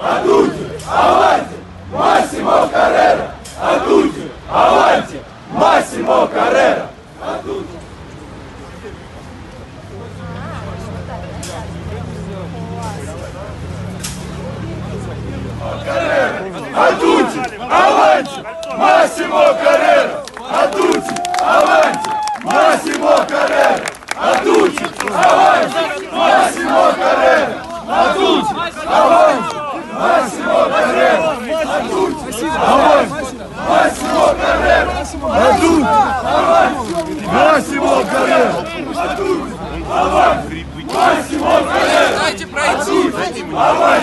Adulto, avante! Máximo Carreira! Adulto, avante! Máximo Carreira! Adulto! Carreira! avante! Máximo Carreira! Огонь! Массимо Каррер! Адут! Огонь! Массимо Каррер! Адут! Огонь! Массимо Каррер! Адут! Огонь! Массимо Каррер! Дайте пройти! Огонь!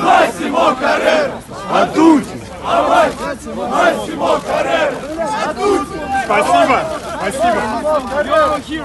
Массимо Каррер! Адут! Массимо Каррер! Адут! Спасибо! Спасибо!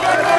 Bravo!